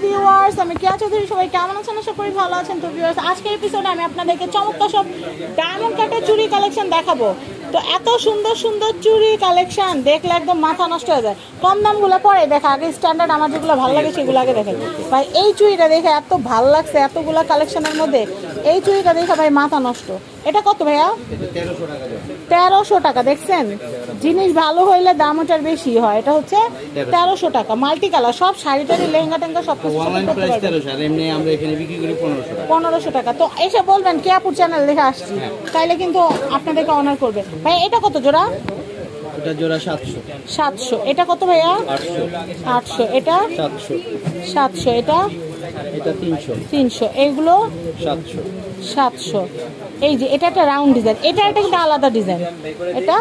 Viewers, আমি কেয়া চৌধুরী, সবাই কেমন আছেন? আশা করি ভালো আছেন। তো ভিউয়ার্স, আজকের এপিসোডে আমি আপনাদেরকে চমৎকার সব ডায়মন্ড কাটের চুরি কালেকশন দেখাবো। তো এত সুন্দর সুন্দর চুরি কালেকশন দেখলে একদম মাথা নষ্ট হয়ে যায়। কম দামগুলো পরে দেখা, আগে স্ট্যান্ডার্ড আমার যেগুলো ভালো লাগে সেগুলো আগে দেখে। ভাই, এই চুড়িটা দেখে এত ভালো লাগছে এতগুলো কালেকশনের মধ্যে। এই চুড়িটা দেখে ভাই মাথা নষ্ট। এটা কত ভাইয়া? তেরোশো টাকা, দেখছেন? জিনিস ভালো হইলে দাম ওটার বেশি হয়। এটা হচ্ছে তেরোশো টাকা মাল্টি কালার সব শাড়ি টাড়ি লেহেঙ্গা টেঙ্গা সব কিছু পনেরোশো টাকা। তো এসে বলবেন কেয়াপুর চ্যানেল দেখে আসছি? তাইলে কিন্তু আপনাদেরকে অনার করবে ভাই এটা কত জোড়া? জোড়া সাতশো। সাতশো। এটা কত ভাইয়া? আটশো। এটা? সাতশো। এটা? এটা তিনশো। তিনশো। এইগুলো সাতশো। সাতশো। এই যে এটা একটা রাউন্ড ডিজাইন এটা একটা কিন্তু আলাদা ডিজাইন এটা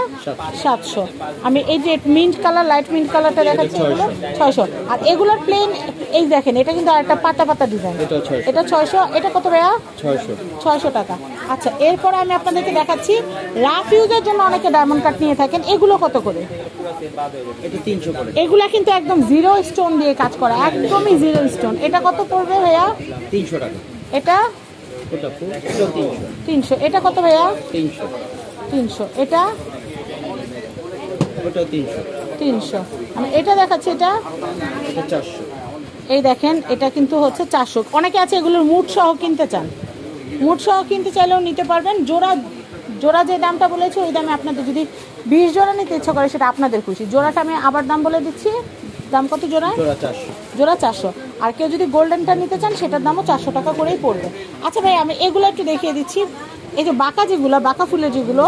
সাতশো। আমি এই যে মিন্ট কালার লাইট মিন্ট কালারটা দেখাচ্ছি এগুলো ছয়শো। আর এগুলোর প্লেন এই দেখেন এটা কিন্তু একটা পাতা পাতা ডিজাইন এটা 600 এটা ছয়শো। এটা কত ভাইয়া? ছয়শো। ছয়শো টাকা। আচ্ছা এরপরে আমি আপনাদেরকে দেখাচ্ছি রাফ ইউজের জন্য অনেকে ডায়মন্ড কাট নিয়ে থাকেন। এগুলো কত করে? এটা তিনশো করে। এগুলা কিন্তু একদম জিরো স্টোন দিয়ে কাজ করা একদমই জিরো স্টোন এটা কত পড়বে ভাইয়া? তিনশো টাকা। এটা? তিনশো। এটা কত ভাইয়া? তিনশো। তিনশো। এটা? তিনশো। আমি এটা দেখাচ্ছি এটা? এটা চারশো। এই দেখেন এটা কিন্তু হচ্ছে চারশো। অনেকে আছে এগুলোর মুঠ সহ কিনতে চান। মুঠ সহ কিনতে চাইলেও নিতে পারবেন। জোড়া জোড়া যে দামটা বলেছে ওই দামে আপনাদের যদি বিশ জোড়া নিতে ইচ্ছা করে সেটা আপনাদের খুশি। জোড়াটা আমি আবার দাম বলে দিচ্ছি। দাম কত জোড়া? জোড়া চারশো। জোড়া চারশো। আর কেউ যদি গোল্ডেনটা নিতে চান সেটার দামও চারশো টাকা করেই পড়বে। আচ্ছা ভাই আমি এগুলো একটু দেখিয়ে দিচ্ছি। এই যে বাঁকা যেগুলো বাঁকা ফুলের যেগুলো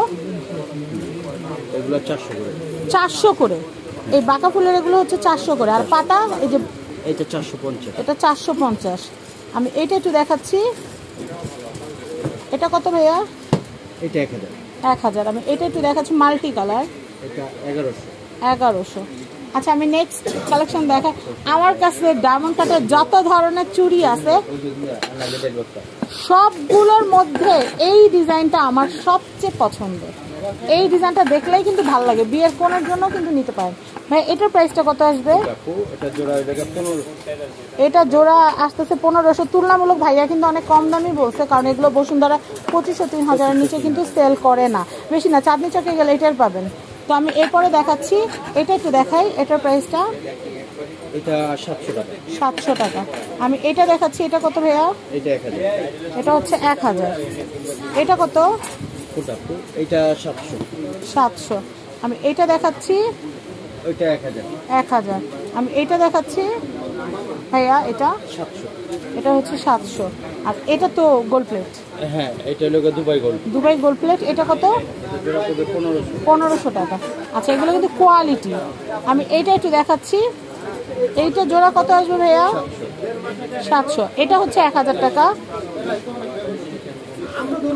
চারশো করে। চারশো করে। এই বাঁকা ফুলের এগুলো হচ্ছে চারশো করে। আর পাতা এই যে এটা চারশো পঞ্চাশ। এটা চারশো পঞ্চাশ। আমি এটা একটু দেখাচ্ছি। এটা কত ভাইয়া? এটা এক হাজার। এক হাজার। আমি এটা একটু দেখাচ্ছি মাল্টি কালার। এটা এগারোশো। এগারোশো। আচ্ছা আমি নেক্সট কালেকশন দেখা আমার কাছে ডায়মন্ড কাটের যত ধরনের চুড়ি আছে সবগুলোর মধ্যে এই ডিজাইনটা আমার সবচেয়ে পছন্দের। এই ডিজাইনটা দেখলেই কিন্তু ভালো লাগে। বিয়ের কোণের জন্য কিন্তু নিতে পারেন। ভাই এটার প্রাইসটা কত আসবে? এটা জোড়া আসতেছে পনেরোশো। তুলনামূলক ভাইয়া কিন্তু অনেক কম দামই বলছে কারণ এগুলো বসুন্ধরা পঁচিশশো তিন হাজারের নিচে কিন্তু সেল করে না। বেশি না চাঁদনি চকে গেলে এটার পাবেন। তো আমি এরপরে দেখাচ্ছি। এটা একটু দেখাই এটার প্রাইসটা এটা সাতশো টাকা। সাতশো টাকা। আমি এটা দেখাচ্ছি এটা কত ভাইয়া? এটা এক হাজার। এটা হচ্ছে এক হাজার। এটা কত? আপু এটা সাতশো। সাতশো। আমি এটা দেখাচ্ছি ওইটা এক হাজার। এক হাজার। আমি এটা দেখাচ্ছি ভাইয়া এটা? সাতশো। এটা হচ্ছে সাতশো। আর এটা তো গোল্ড প্লেট হ্যাঁ এটা হলো Dubai gold Dubai gold plate এটা কত? পনেরোশো। টাকা। আচ্ছা এগুলো কিন্তু কোয়ালিটি আমি এইটা একটু দেখাচ্ছি। এইটা জোড়া কত আসবে ভাইয়া? সাতশো। এটা হচ্ছে এক হাজার টাকা।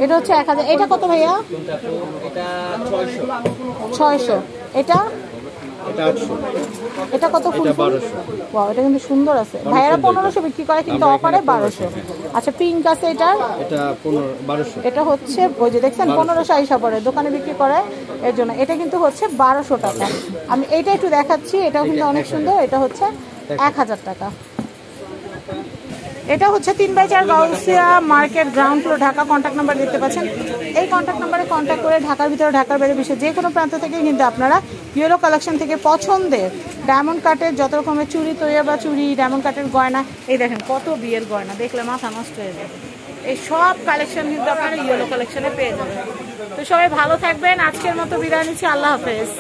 এটা হচ্ছে এক হাজার। এটা কত ভাইয়া? ছয়শো। এটা? এটা এটা কত ফুল এটা ফুল? 1200 Wow, এটা কিন্তু সুন্দর আছে। ভাইয়ারা পনেরোশো বিক্রি করে কিন্তু অফারে বারোশো। আচ্ছা পিঙ্ক আছে এটা এটা এটা হচ্ছে ওই যে দেখছেন পনেরোশো আইসা পরে দোকানে বিক্রি করে এর জন্য। এটা কিন্তু হচ্ছে বারোশো টাকা। আমি এইটা একটু দেখাচ্ছি এটাও কিন্তু অনেক সুন্দর এটা হচ্ছে এক হাজার টাকা। এটা হচ্ছে তিন বাই চার Gausia market ground floor Dhaka contact number দেখতে পাচ্ছেন। এই কন্ট্যাক্ট নাম্বারে কন্ট্যাক্ট করে ঢাকার ভিতরে, ঢাকার বাইরে বিশ্বের যে কোনো প্রান্ত থেকেই কিন্তু আপনারা ইয়েলো কালেকশন থেকে পছন্দের ডায়মন্ড কাটের যত রকমের চুরি তৈরি বা চুরি ডায়মন্ড কাটের গয়না, এই দেখেন কত বিয়ের গয়না, দেখলে মাথা নষ্ট হয়ে যায় এই সব কালেকশন কিন্তু আপনারা ইয়েলো কালেকশনে পেয়ে যাবেন। তো সবাই ভালো থাকবেন, আজকের মতো বিদায় নিচ্ছি, আল্লাহ হাফেজ।